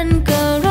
and go